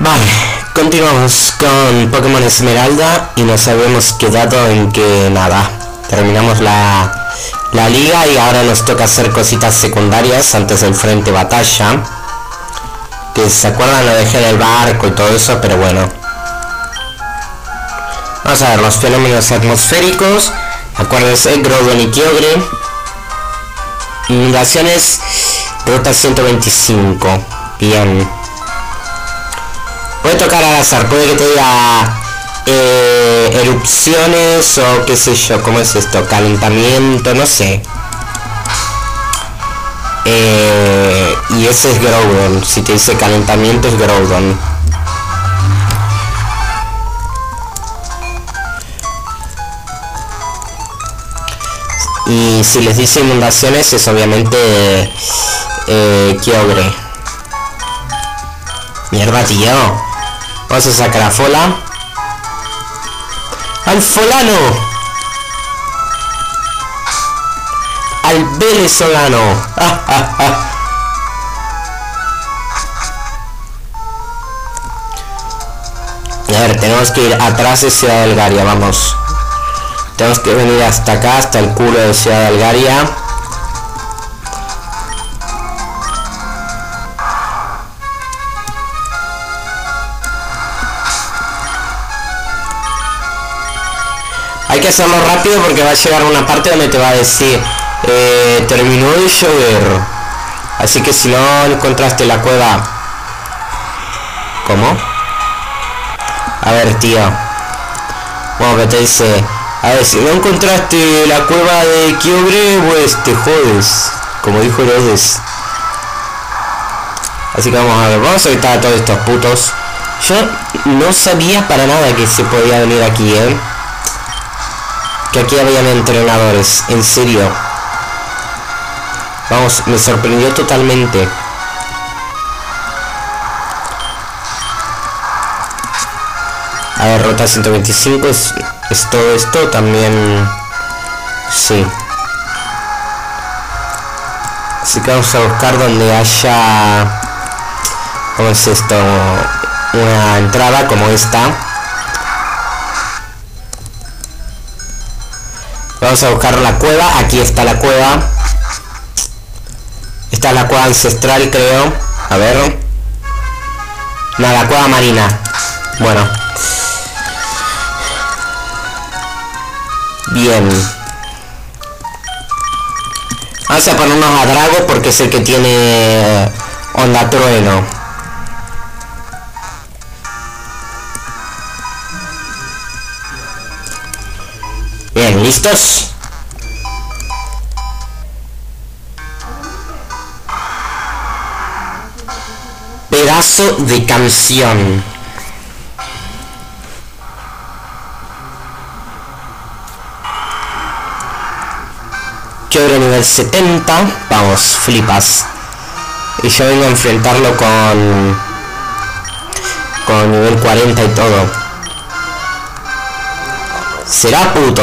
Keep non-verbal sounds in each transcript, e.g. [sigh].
Vale, continuamos con Pokémon Esmeralda y nos habíamos quedado en que nada, terminamos la, la liga y ahora nos toca hacer cositas secundarias antes del frente batalla. Que se acuerdan lo dejé del barco y todo eso, pero bueno. Vamos a ver los fenómenos atmosféricos. Acuérdense, Groudon y Kyogre. Inundaciones, ruta 125. Bien. Puede tocar al azar, puede que te diga eh, erupciones o qué sé yo, ¿cómo es esto? Calentamiento, no sé. Eh, y ese es Groudon. Si te dice calentamiento es Groudon. Y si les dice inundaciones es obviamente eh, Kyogre. Mierda, tío. Vamos a sacar a Fola. ¡Al Folano! ¡Al venezolano! [laughs] A ver, tenemos que ir atrás de Ciudad del Garia, vamos. Tenemos que venir hasta acá, hasta el culo de Ciudad del que hacerlo rápido porque va a llegar una parte donde te va a decir eh, terminó de llover. Así que si no encontraste la cueva... ¿Cómo? A ver, tío. Bueno, que te dice... A ver, si no encontraste la cueva de Kyogre, pues te jodes. Como dijo Herodes. Así que vamos a ver, vamos a evitar a todos estos putos. Yo no sabía para nada que se podía venir aquí, ¿eh? Que aquí habían entrenadores, en serio. Vamos, me sorprendió totalmente. A ver, ruta 125 es, es todo esto, también... Sí. Así que vamos a buscar donde haya... ¿Cómo es esto? Una entrada como esta. Vamos a buscar la cueva. Aquí está la cueva. Esta es la cueva ancestral, creo. A ver. No, la cueva marina. Bueno. Bien. Vamos a ponernos a Drago porque es el que tiene onda trueno. ¿Listos? Pedazo de canción. Kyogre nivel 70. Vamos, flipas. Y yo vengo a enfrentarlo con... Con nivel 40 y todo. Será puto.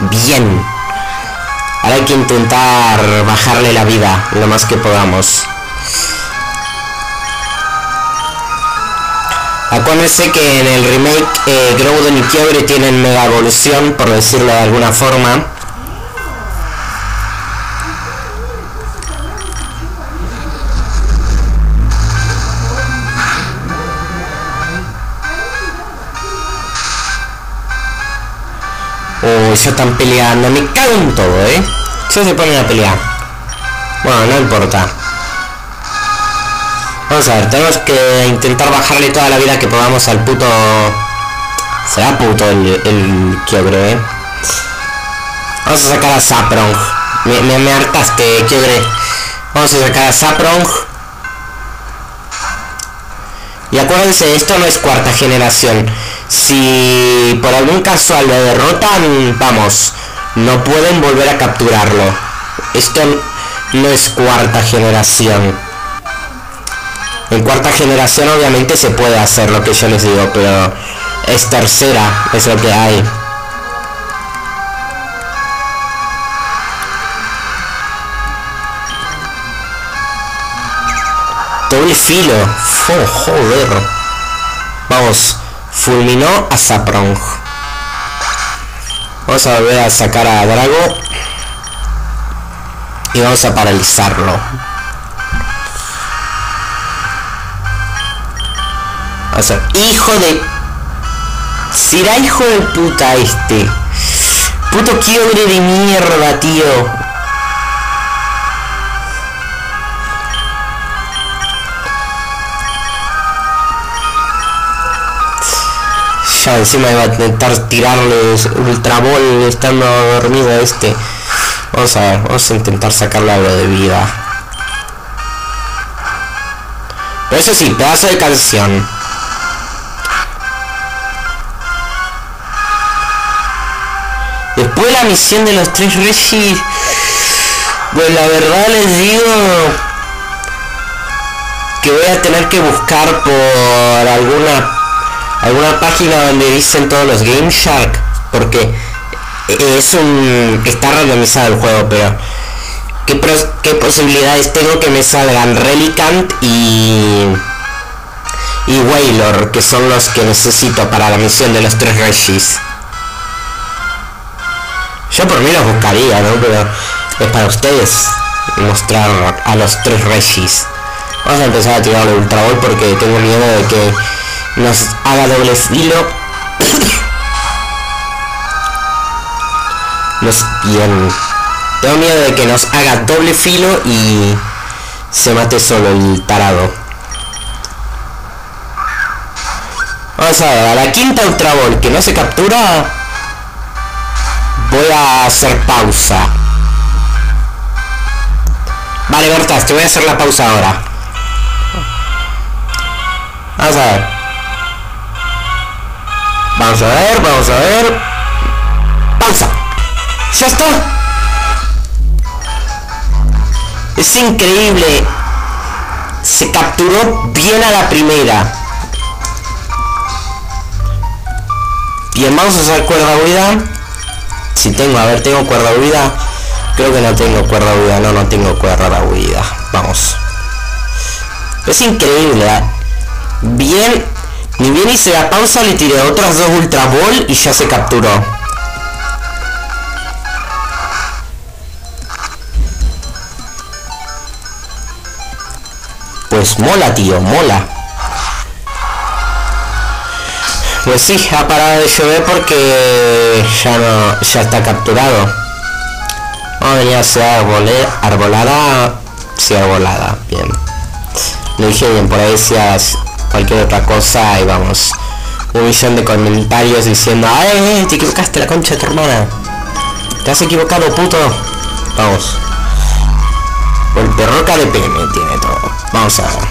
Bien. Ahora hay que intentar bajarle la vida lo más que podamos. Acuérdense que en el remake eh, y Kyogre tienen mega evolución, por decirlo de alguna forma. Ya están peleando, me cago en todo, ¿eh? Se ponen a pelear. Bueno, no importa. Vamos a ver, tenemos que intentar bajarle toda la vida que podamos al puto... Será puto el, el Kyogre, ¿eh? Vamos a sacar a Saprong. Me hartaste, Kyogre. Vamos a sacar a Saprong. Y acuérdense, esto no es cuarta generación. Si por algún casual lo derrotan, vamos, no pueden volver a capturarlo. Esto no es cuarta generación. En cuarta generación obviamente se puede hacer lo que yo les digo, pero es tercera, es lo que hay. doble filo. Joder. Vamos. Fulminó a Saprong. Vamos a volver a sacar a Drago. Y vamos a paralizarlo. O hijo de... Será hijo de puta este. Puto quiebre de mierda, tío. Encima iba a intentar tirarles ultra ball estando dormido este. Vamos a ver, vamos a intentar sacarle algo de vida. Pero eso sí, pedazo de canción. Después la misión de los tres reyes. Pues la verdad les digo que voy a tener que buscar por alguna alguna página donde dicen todos los Game Shark, porque es un está randomizado el juego, pero ¿qué, qué posibilidades tengo que me salgan Relicant y y Wailor, que son los que necesito para la misión de los tres Regis? Yo por mí los buscaría, ¿no? Pero es para ustedes mostrar a los tres Regis. Vamos a empezar a tirar el Ultra Ball porque tengo miedo de que nos haga doble filo nos bien tengo miedo de que nos haga doble filo y se mate solo el tarado. Vamos a ver a la quinta ultra ball que no se captura. Voy a hacer pausa. Vale Bertas te voy a hacer la pausa ahora. Vamos a ver Vamos a ver, vamos a ver. Pausa. Ya está. Es increíble. Se capturó bien a la primera. Bien, vamos a usar cuerda huida. Si tengo, a ver, tengo cuerda huida. Creo que no tengo cuerda huida. No, no tengo cuerda huida. Vamos. Es increíble. ¿eh? Bien ni bien hice la pausa, le tiré otras dos Ultra Ball y ya se capturó. Pues mola, tío, mola. Pues sí, ha parado de llover porque ya no, ya está capturado. Oh, ya sea arbolada, sí arbolada, bien. Lo dije bien, por ahí seas cualquier otra cosa y vamos. Un millón de comentarios diciendo, ¡ay, te equivocaste la concha de tu hermana! Te has equivocado, puto. Vamos. Golpe roca de pene tiene todo. Vamos a ver.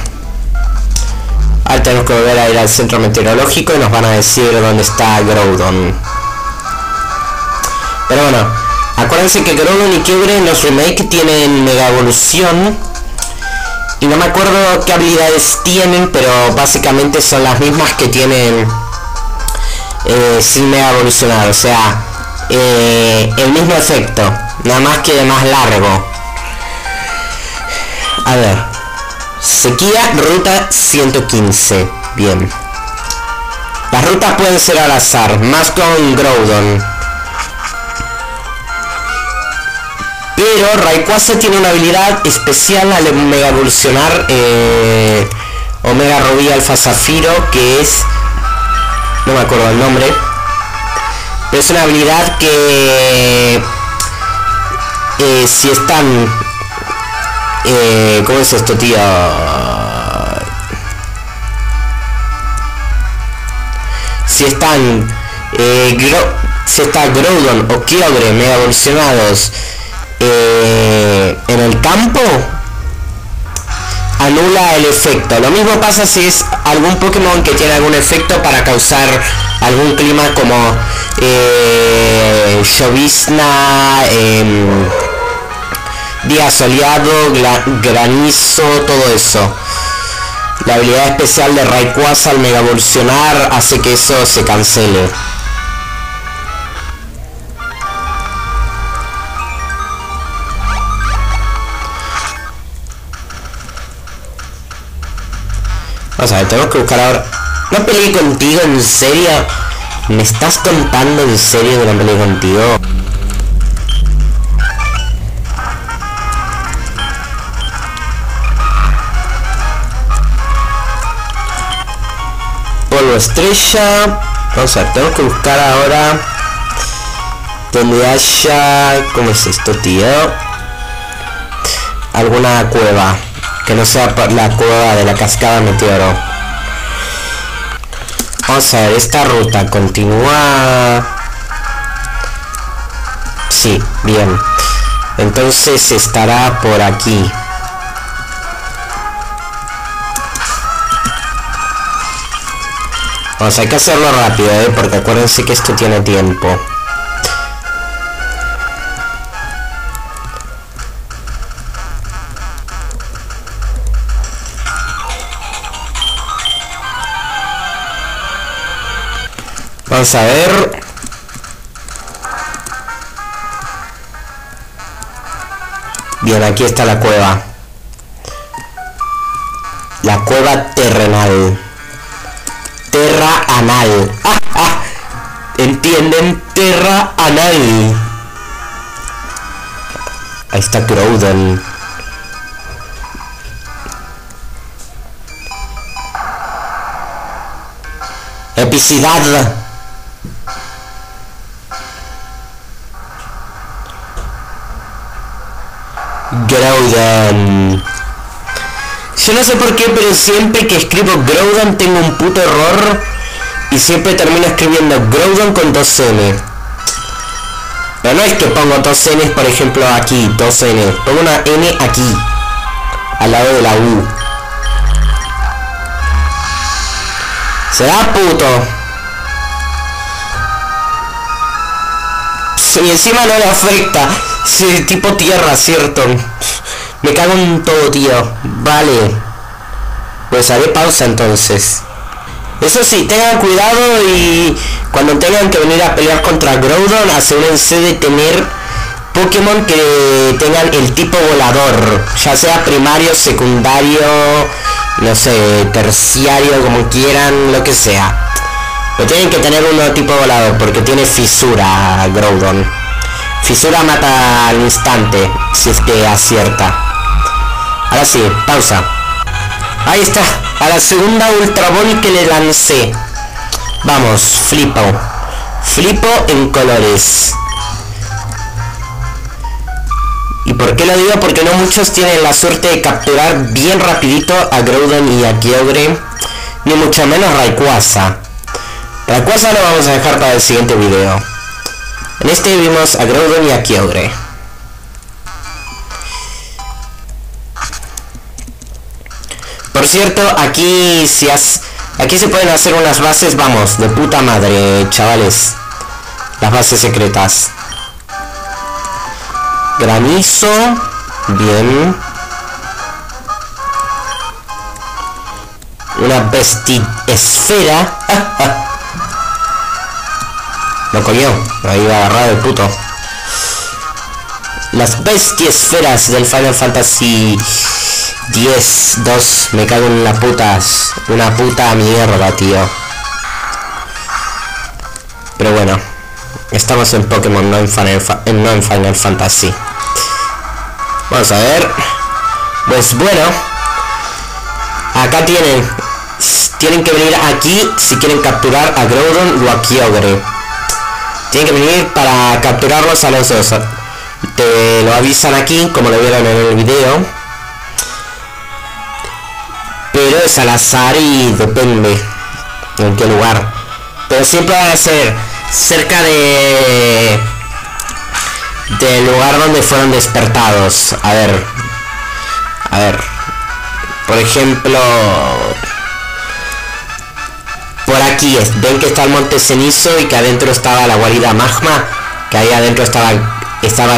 Ahora tenemos que volver a ir al centro meteorológico y nos van a decir dónde está Groudon. Pero bueno, acuérdense que Groudon y Kyogre en los remakes tienen mega evolución y no me acuerdo qué habilidades tienen, pero básicamente son las mismas que tienen eh, sin mega evolucionar, o sea, eh, el mismo efecto, nada más que más largo. A ver, sequía ruta 115, bien. Las rutas pueden ser al azar, más con Groudon. Pero Rayquaza tiene una habilidad especial al Omega evolucionar eh, Omega Rubí Alfa Zafiro que es... No me acuerdo el nombre. Pero es una habilidad que... Eh, si están... Eh, ¿Cómo es esto, tío? Si están... si está Groudon o Kyogre mega evolucionados eh, en el campo anula el efecto. Lo mismo pasa si es algún Pokémon que tiene algún efecto para causar algún clima como eh, em, día soleado, granizo, todo eso. La habilidad especial de Rayquaza al mega evolucionar hace que eso se cancele. Vamos a ver, tengo que buscar ahora... ¿No peleé contigo en serio? ¿Me estás contando en serio que no peleé contigo? Polvo estrella. Vamos a ver, tengo que buscar ahora donde haya... ¿Cómo es esto, tío? Alguna cueva. Que no sea la cueva de la cascada meteoro. Vamos a ver, esta ruta continúa... Sí, bien. Entonces estará por aquí. Vamos, hay que hacerlo rápido, ¿eh? Porque acuérdense que esto tiene tiempo. Vamos a ver. Bien, aquí está la cueva. La cueva terrenal. Terra anal. ¡Ah, ah! ¿Entienden? Terra anal. Ahí está Groudon. Epicidad. Groudon. Yo no sé por qué, pero siempre que escribo Groudon tengo un puto error y siempre termino escribiendo Groudon con dos N. Pero no es que pongo dos N, por ejemplo, aquí, dos N. Pongo una N aquí, al lado de la U. Será puto. Y encima no le afecta. Sí, tipo tierra, cierto. Me cago en todo, tío. Vale. Pues haré pausa entonces. Eso sí, tengan cuidado y cuando tengan que venir a pelear contra Groudon, asegúrense de tener Pokémon que tengan el tipo volador. Ya sea primario, secundario, no sé, terciario, como quieran, lo que sea. Pero tienen que tener uno tipo volador porque tiene fisura Groudon. Fisura mata al instante, si es que acierta. Ahora sí, pausa. Ahí está, a la segunda Ultra Ball que le lancé. Vamos, flipo. Flipo en colores. ¿Y por qué lo digo? Porque no muchos tienen la suerte de capturar bien rapidito a Groudon y a Kyogre. Ni mucho menos Rayquaza. Rayquaza lo vamos a dejar para el siguiente video. En este vimos a Groudon y a Kyogre. Por cierto, aquí si has, aquí se pueden hacer unas bases, vamos, de puta madre, chavales. Las bases secretas. Granizo, bien. Una besti esfera. [laughs] Lo cogió. Ahí va agarrado el puto. Las bestiesferas del Final Fantasy 10, 2. Me cago en las putas. Una puta mierda, tío. Pero bueno. Estamos en Pokémon, no en Final, no en Final Fantasy. Vamos a ver. Pues bueno. Acá tienen. Tienen que venir aquí si quieren capturar a Groudon o a Kyogre. Tienen que venir para capturarlos a los dos. Te lo avisan aquí, como lo vieron en el video. Pero es al azar y depende en qué lugar. Pero siempre va a ser cerca de del lugar donde fueron despertados. A ver. A ver. Por ejemplo, por aquí es, ven que está el monte cenizo y que adentro estaba la guarida magma, que ahí adentro estaba estaba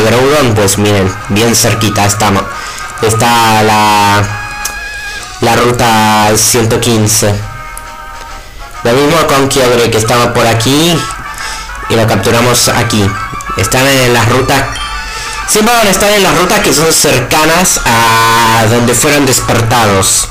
pues miren, bien cerquita estamos. Está la la ruta 115. Lo mismo con Kyogre que estaba por aquí y lo capturamos aquí. Están en las rutas siempre van a estar en las rutas que son cercanas a donde fueron despertados.